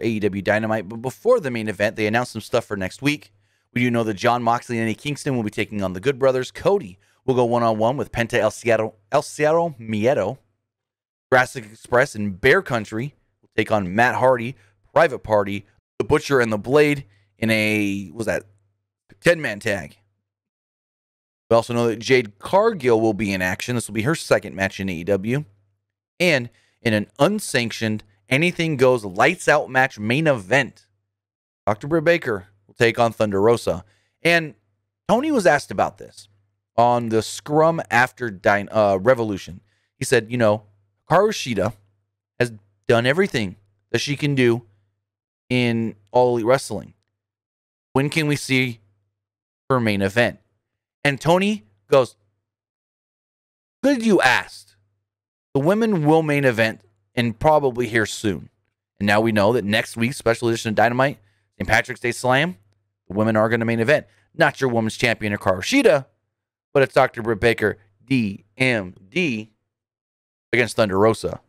AEW Dynamite. But before the main event, they announced some stuff for next week. We do know that Jon Moxley and Eddie Kingston will be taking on the Good Brothers. Cody will go one on one with Penta El Zero, El Zero Miedo. Jurassic Express and Bear Country will take on Matt Hardy, Private Party, The Butcher, and The Blade in a, what was that, 10 man tag. We also know that Jade Cargill will be in action. This will be her second match in AEW. And in an unsanctioned, anything goes lights out match main event, Dr. Britt Baker will take on Thunder Rosa. And Tony was asked about this on the scrum after uh, Revolution. He said, you know, Hikaru Shida has done everything that she can do in All Elite Wrestling. When can we see her main event? And Tony goes, Good you asked. The women will main event and probably here soon. And now we know that next week's special edition of Dynamite, St. Patrick's Day Slam, the women are going to main event. Not your women's champion or Shida, but it's Dr. Britt Baker, DMD, against Thunder Rosa.